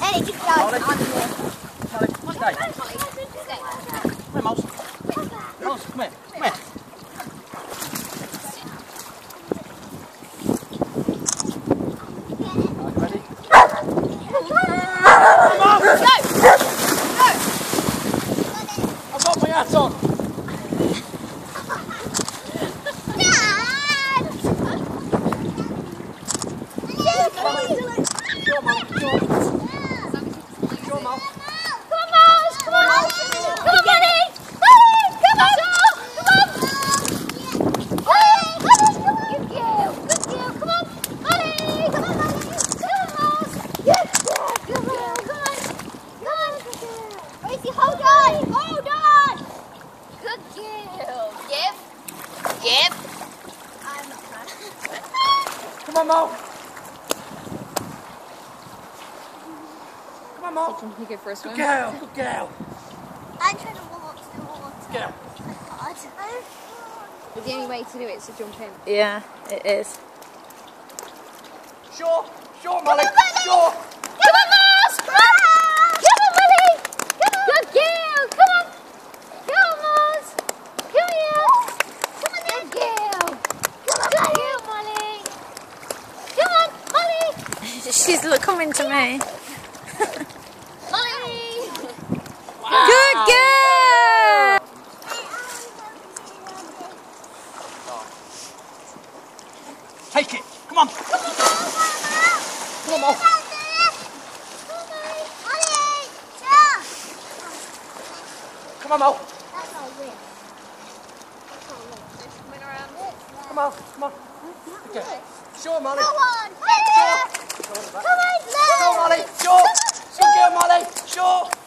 Hey, just go. Molly. On here. Molly, stay. Stay. Come here, Mouse. Mouse, come here. Come here. Are you ready? Go. I've got my hat on. Molly. Sure. Sure, Mouse. Hold on! Hold on! Good girl. Give. Give. I'm not. Come on, Mo. Come on, Can you go for a swim? Good girl. Good girl. I'm trying to warm up to the water. Good girl. God. But the only way to do it is to jump in. Yeah, it is. Sure. Sure, Molly. Come on, Mars! Come on! Come on, Molly! Come on! Good girl! Come on! Come on, Mars! Come here! Come on, good girl! Come on, good girl, Molly! Come on, Molly! She's coming to me. Molly! Good girl. Take it. Come on. Come on, Mo. Come on, Come on, Mo. Come on. Come on. Okay. Sure, Molly. Come on. Sure, Come on, Molly. Sure. Good girl, Molly. Sure.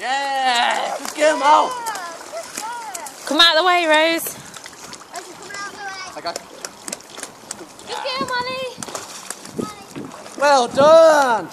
Yeah. Good girl, Mo. Come out of the way, Rose. Okay. Good girl, Molly. Well done.